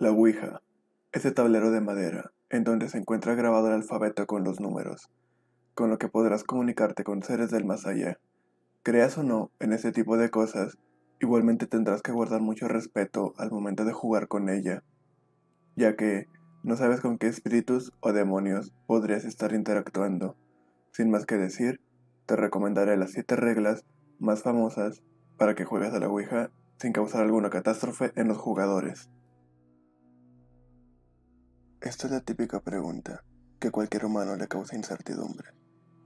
La Ouija. Ese tablero de madera, en donde se encuentra grabado el alfabeto con los números, con lo que podrás comunicarte con seres del más allá. Creas o no en ese tipo de cosas, igualmente tendrás que guardar mucho respeto al momento de jugar con ella, ya que no sabes con qué espíritus o demonios podrías estar interactuando. Sin más que decir, te recomendaré las 7 reglas más famosas para que juegues a la Ouija sin causar alguna catástrofe en los jugadores. Esta es la típica pregunta que cualquier humano le causa incertidumbre,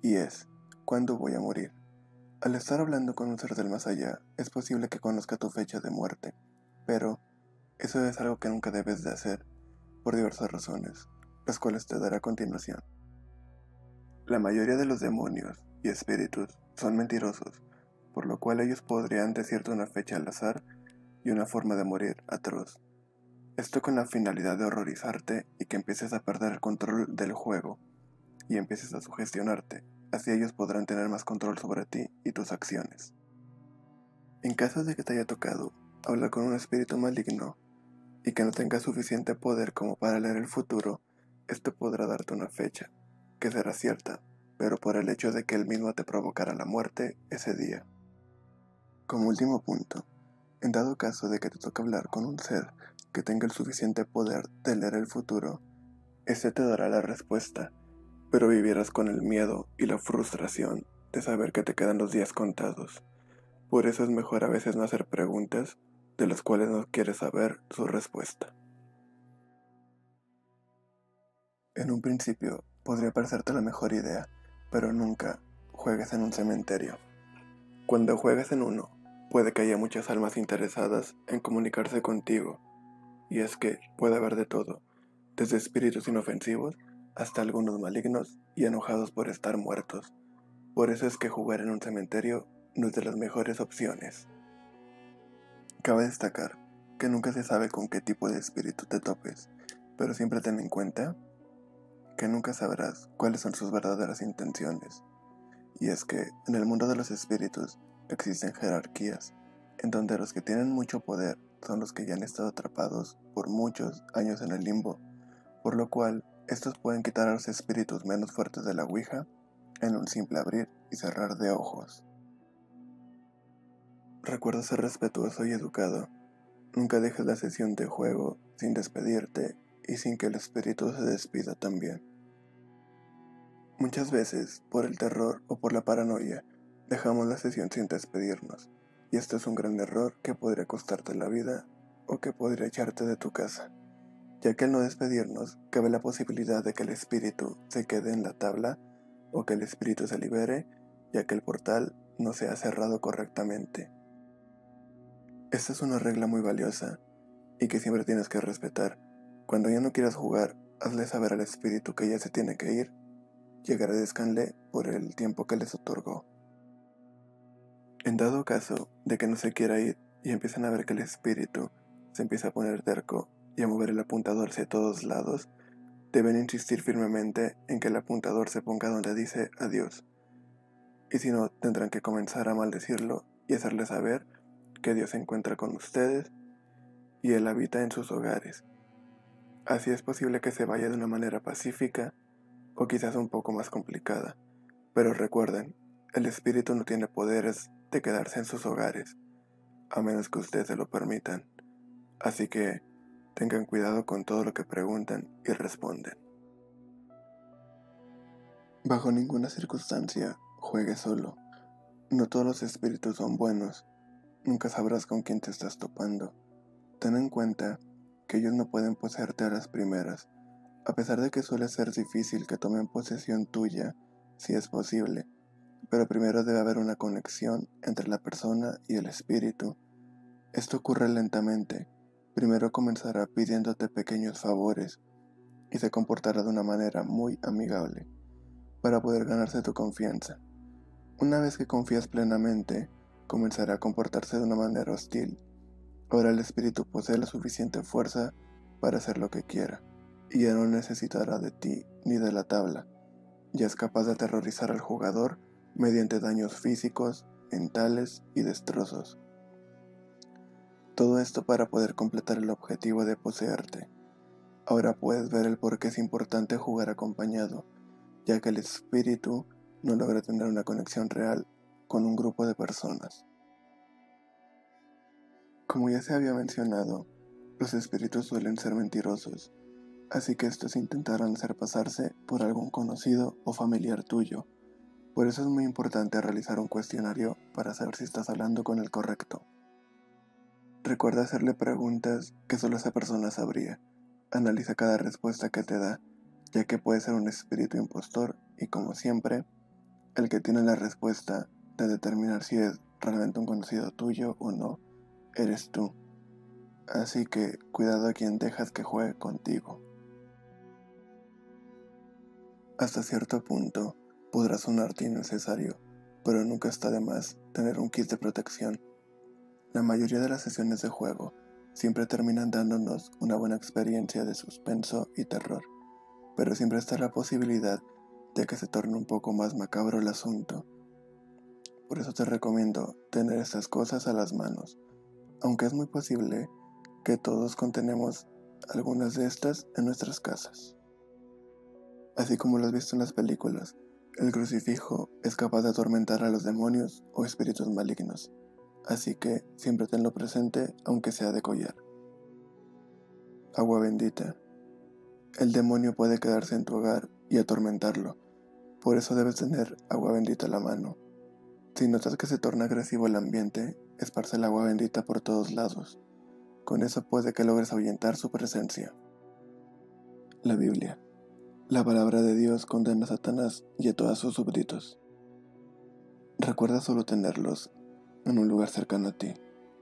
y es, ¿cuándo voy a morir? Al estar hablando con un ser del más allá, es posible que conozca tu fecha de muerte, pero eso es algo que nunca debes de hacer, por diversas razones, las cuales te daré a continuación. La mayoría de los demonios y espíritus son mentirosos, por lo cual ellos podrían decirte una fecha al azar y una forma de morir atroz. Esto con la finalidad de horrorizarte y que empieces a perder el control del juego y empieces a sugestionarte, así ellos podrán tener más control sobre ti y tus acciones. En caso de que te haya tocado hablar con un espíritu maligno y que no tenga suficiente poder como para leer el futuro, esto podrá darte una fecha, que será cierta, pero por el hecho de que él mismo te provocará la muerte ese día. Como último punto, en dado caso de que te toque hablar con un ser que tenga el suficiente poder de leer el futuro, ese te dará la respuesta, pero vivirás con el miedo y la frustración de saber que te quedan los días contados. Por eso es mejor a veces no hacer preguntas de las cuales no quieres saber su respuesta. En un principio podría parecerte la mejor idea, pero nunca juegues en un cementerio. Cuando juegues en uno, puede que haya muchas almas interesadas en comunicarse contigo y es que puede haber de todo, desde espíritus inofensivos hasta algunos malignos y enojados por estar muertos. Por eso es que jugar en un cementerio no es de las mejores opciones. Cabe destacar que nunca se sabe con qué tipo de espíritu te topes, pero siempre ten en cuenta que nunca sabrás cuáles son sus verdaderas intenciones. Y es que en el mundo de los espíritus existen jerarquías, en donde los que tienen mucho poder son los que ya han estado atrapados por muchos años en el limbo, por lo cual estos pueden quitar a los espíritus menos fuertes de la Ouija en un simple abrir y cerrar de ojos. Recuerda ser respetuoso y educado. Nunca dejes la sesión de juego sin despedirte y sin que el espíritu se despida también. Muchas veces, por el terror o por la paranoia, dejamos la sesión sin despedirnos y esto es un gran error que podría costarte la vida o que podría echarte de tu casa, ya que al no despedirnos cabe la posibilidad de que el espíritu se quede en la tabla o que el espíritu se libere ya que el portal no se ha cerrado correctamente. Esta es una regla muy valiosa y que siempre tienes que respetar. Cuando ya no quieras jugar, hazle saber al espíritu que ya se tiene que ir y agradezcanle por el tiempo que les otorgó. En dado caso de que no se quiera ir y empiezan a ver que el espíritu se empieza a poner terco y a mover el apuntador hacia todos lados, deben insistir firmemente en que el apuntador se ponga donde dice adiós. Y si no, tendrán que comenzar a maldecirlo y hacerle saber que Dios se encuentra con ustedes y Él habita en sus hogares. Así es posible que se vaya de una manera pacífica o quizás un poco más complicada. Pero recuerden, el espíritu no tiene poderes de quedarse en sus hogares, a menos que ustedes se lo permitan. Así que tengan cuidado con todo lo que preguntan y responden. Bajo ninguna circunstancia juegue solo. No todos los espíritus son buenos. Nunca sabrás con quién te estás topando. Ten en cuenta que ellos no pueden poseerte a las primeras, a pesar de que suele ser difícil que tomen posesión tuya, si es posible pero primero debe haber una conexión entre la persona y el espíritu. Esto ocurre lentamente. Primero comenzará pidiéndote pequeños favores y se comportará de una manera muy amigable para poder ganarse tu confianza. Una vez que confías plenamente, comenzará a comportarse de una manera hostil. Ahora el espíritu posee la suficiente fuerza para hacer lo que quiera, y ya no necesitará de ti ni de la tabla. Ya es capaz de aterrorizar al jugador mediante daños físicos, mentales y destrozos. Todo esto para poder completar el objetivo de poseerte. Ahora puedes ver el por qué es importante jugar acompañado, ya que el espíritu no logra tener una conexión real con un grupo de personas. Como ya se había mencionado, los espíritus suelen ser mentirosos, así que estos intentarán hacer pasarse por algún conocido o familiar tuyo. Por eso es muy importante realizar un cuestionario para saber si estás hablando con el correcto. Recuerda hacerle preguntas que solo esa persona sabría. Analiza cada respuesta que te da, ya que puede ser un espíritu impostor y como siempre, el que tiene la respuesta de determinar si es realmente un conocido tuyo o no, eres tú. Así que cuidado a quien dejas que juegue contigo. Hasta cierto punto podrá sonarte innecesario, pero nunca está de más tener un kit de protección. La mayoría de las sesiones de juego siempre terminan dándonos una buena experiencia de suspenso y terror, pero siempre está la posibilidad de que se torne un poco más macabro el asunto. Por eso te recomiendo tener estas cosas a las manos, aunque es muy posible que todos contenemos algunas de estas en nuestras casas. Así como lo has visto en las películas, el crucifijo es capaz de atormentar a los demonios o espíritus malignos, así que siempre tenlo presente aunque sea de collar. Agua bendita. El demonio puede quedarse en tu hogar y atormentarlo, por eso debes tener agua bendita a la mano. Si notas que se torna agresivo el ambiente, esparce el agua bendita por todos lados. Con eso puede que logres ahuyentar su presencia. La Biblia. La palabra de Dios condena a Satanás y a todos sus súbditos. Recuerda solo tenerlos en un lugar cercano a ti,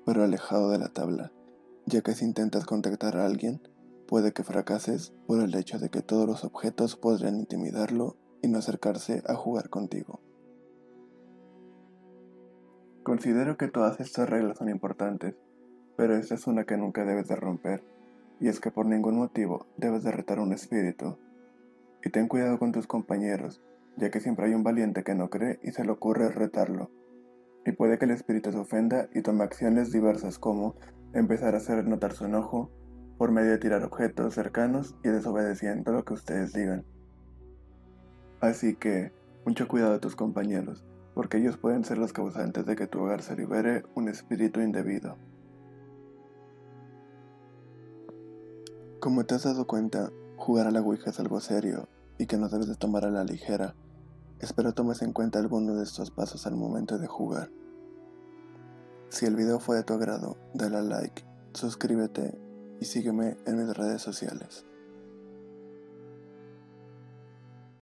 pero alejado de la tabla, ya que si intentas contactar a alguien, puede que fracases por el hecho de que todos los objetos podrían intimidarlo y no acercarse a jugar contigo. Considero que todas estas reglas son importantes, pero esta es una que nunca debes de romper, y es que por ningún motivo debes de un espíritu. Y ten cuidado con tus compañeros, ya que siempre hay un valiente que no cree y se le ocurre retarlo. Y puede que el espíritu se ofenda y tome acciones diversas como empezar a hacer notar su enojo por medio de tirar objetos cercanos y desobedeciendo lo que ustedes digan. Así que, mucho cuidado de tus compañeros, porque ellos pueden ser los causantes de que tu hogar se libere un espíritu indebido. Como te has dado cuenta, jugar a la Ouija es algo serio y que no debes de tomar a la ligera. Espero tomes en cuenta alguno de estos pasos al momento de jugar. Si el video fue de tu agrado, dale a like, suscríbete y sígueme en mis redes sociales.